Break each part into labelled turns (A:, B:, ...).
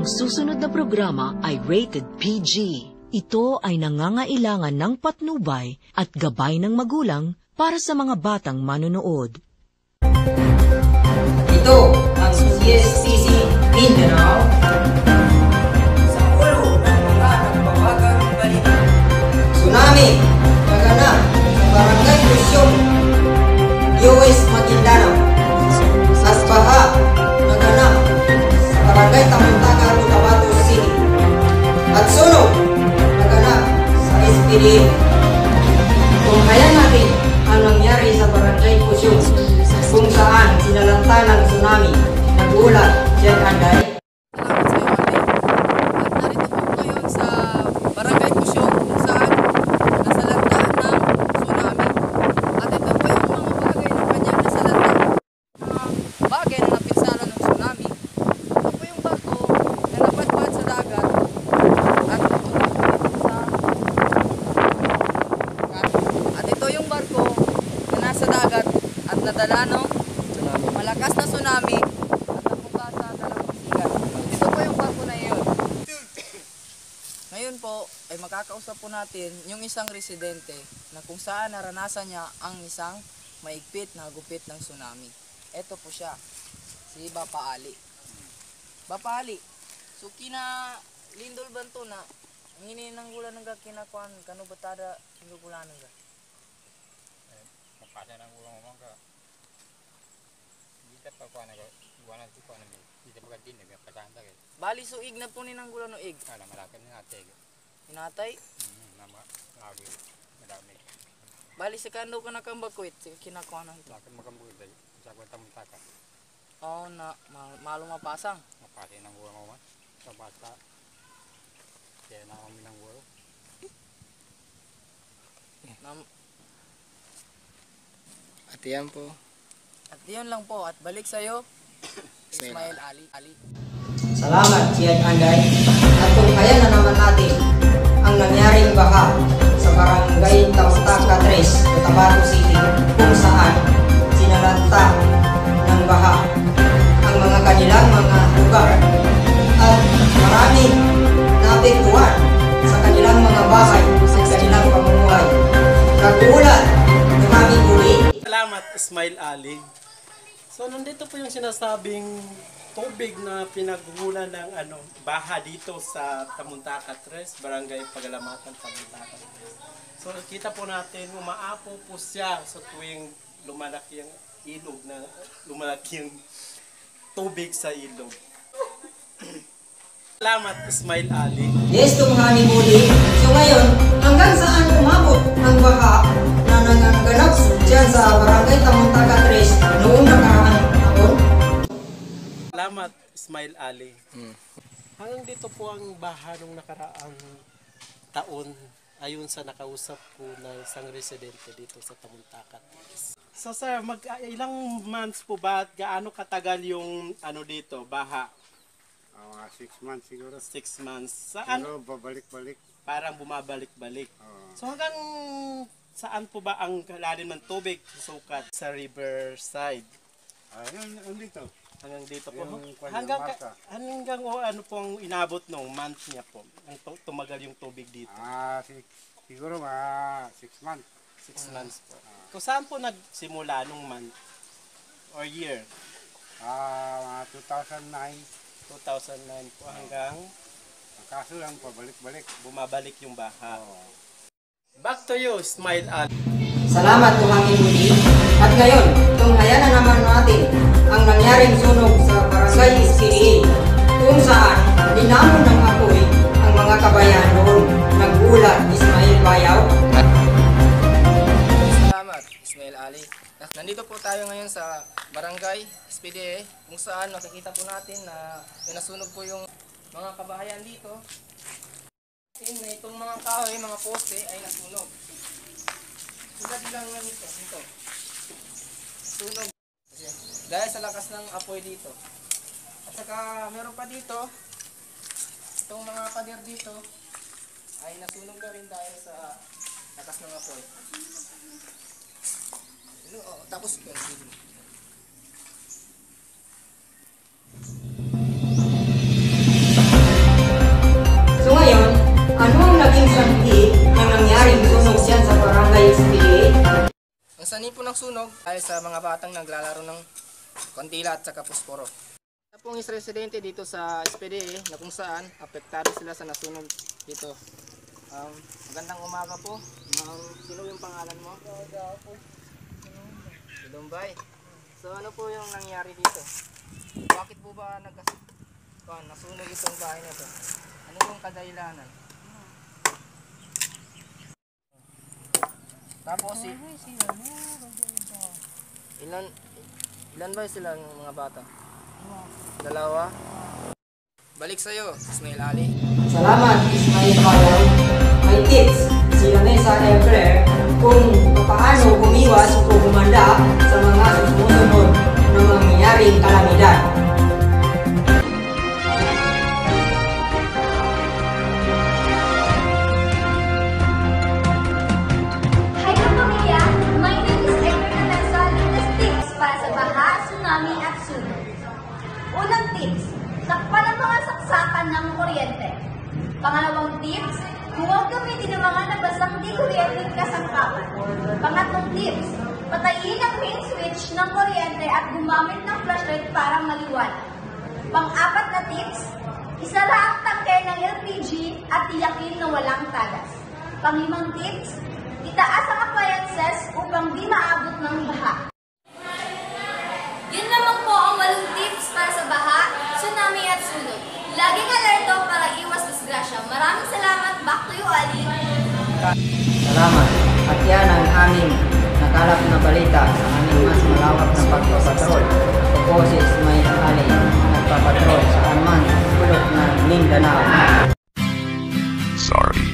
A: Ang susunod na programa ay rated PG. Ito ay nangangailangan ng patnubay at gabay ng magulang para sa mga batang manonood.
B: Ito ang CSCC Mindanao sa ulo ng mga nagbabagang balita. Tsunami naganap sa Barangay Lusyong, US Maguindanao. Sasbaha naganap sa Barangay Tamuntaga, sa
C: at nadala ng malakas na tsunami at napunta sa dalampasigan. Ito po yung barko na iyon. Ngayon po ay makakausap po natin yung isang residente na kung saan naranasan niya ang isang maigpit na gupit ng tsunami. Ito po siya, si Bapa Ali. Bapa Ali, so kina lindol banto na ang hininanggulan ng kinakuan kano batada hinugulanan ga.
D: Mapasa ng ulang umang ka. Ka pa kuha na ka. Buwanan si kuha na may. Hindi ka din na may pasanda ka.
C: Bali suig na po ninanggulan no ig.
D: Kala malakan nga ate ka.
C: Hinatay,
D: Nama labi. Madami.
C: bali sa kando ka nakambakwit, sige kinakuanan to.
D: Lakan makambuhay tayo. Sa kwenta mo taka.
C: Oo na, ma malo mapasang.
D: Mapasa ng ulang umang. Sa bata. Kaya na kami ng ulo.
C: Na,
E: At yan po.
C: At yun lang po, at balik sa'yo, Ismail Ali. Ali.
B: Salamat Jet Anday. At kung kaya na naman natin ang nangyaring baha sa Barangay Tampaka 3, Cotabato City, kung saan sinalanta ng baha ang mga kanilang mga lugar at maraming naapektuhan sa kanilang mga bahay sa kanilang pamumuhay. Nagulat ng aming uli
F: Ismail Ali. So nandito po yung sinasabing tubig na pinaghuhulan ng ano, baha dito sa Tamuntaka 3, Barangay Pagalamatan, Tamuntaka 3. So kita po natin umaapo po siya sa tuwing lumalaki ang ilog na lumalaki yung tubig sa ilog. Salamat Ismail Ali.
B: Yes, tunghani muli. So ngayon, hanggang saan umabot ang baha na nanganganap dyan sa Barangay
F: Salamat Ismail Ali. Hanggang dito po ang baha nung nakaraang taon ayon sa nakausap ko na isang residente dito sa Tamuntakat. So sir, mag ah, ilang months po ba at gaano katagal yung ano dito, baha?
G: Ah, mga six months siguro.
F: Six months. Saan?
G: Pero babalik-balik.
F: Parang bumabalik-balik.
G: Oo.
F: So hanggang saan po ba ang kalalim ng tubig sukat sa riverside?
G: Ayun, andito.
F: Hanggang dito po.
G: Yung
F: hanggang ka, hanggang o ano pong inabot nung month niya po. Ang tu- tumagal yung tubig dito.
G: Ah, si, siguro mga six months.
F: Six months po. Kung saan po nagsimula nung month or year?
G: Ah, mga 2009.
F: 2009 po hanggang
G: Ang Kaso lang, pabalik-balik.
F: bumabalik yung baha.
G: Oo.
F: Back to you, Smile Ali.
B: Salamat tunghani muli. At ngayon, tunghaya na naman natin ang nangyaring sunog sa Barangay SPDA kung saan linamon ng apoy ang mga kabayan noon naggulat Ismail Bayaw
C: Salamat, Ismail Ali. Nandito po tayo ngayon sa Barangay SPDA kung saan makikita po natin na pinasunog po yung mga kabahayan dito. In na itong mga kahoy, mga poste ay nasunog. Tulad lang lang ito, tunog. Dahil sa lakas ng apoy dito. At saka meron pa dito, itong mga pader dito ay nasunog na rin dahil sa lakas ng apoy. Ano, oh, tapos, pwede. ano ang naging sabi din po ng sunog dahil sa mga batang naglalaro ng kandila at saka posporo. Isa pong residente dito sa SPDE na kung saan apektado sila sa nasunog dito. Um, magandang umaga po. Ma'am, sino yung pangalan mo? Si Lumbay. So ano po yung nangyari dito? Bakit po ba nagkas kuwan, nasunog itong bahay na to? Ano yung kadahilanan? Tapos si Ilan ilan ba sila ng mga bata? Dalawa. Balik sa'yo, Ismail Ali.
B: Salamat, Ismail Bayan. May tips si Lamesa L. Claire kung paano umiwas o gumanda sa mga susunod na mangyayaring kalamidad.
E: Pangalawang tips, huwag gamitin ang mga nabasang di kuryente kasangkapan. Pangatlong tips, patayin ang main switch ng kuryente at gumamit ng flashlight para maliwanag. Pang-apat na tips, isara ang tangke ng LPG at tiyakin na walang tagas. Panglimang tips, itaas ang appliances upang di maabot ng baha. Yun lamang po ang walong tips para sa baha, tsunami at sunog. Laging disgrasya. Maraming salamat. Back to you, Ali.
B: Salamat. At yan ang aming nakalap na balita sa aming mas malawak na pagpapatrol. Ako po si Ismail Ali, nagpapatrol sa aman sulok ng Mindanao.
H: Sorry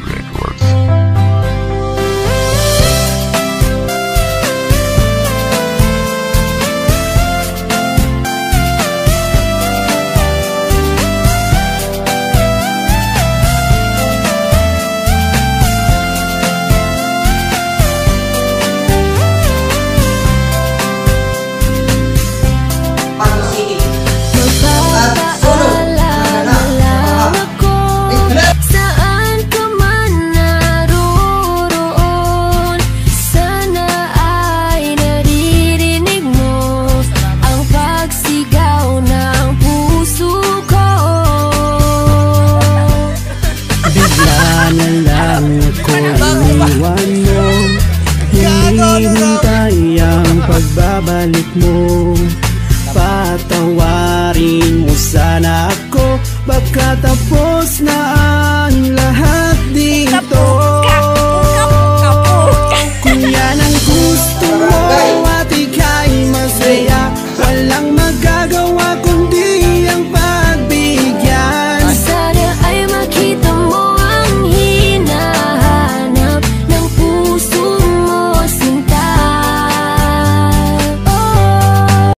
I: galit mo.
J: Patawarin mo sana ako. Baka tapos na ang lahat di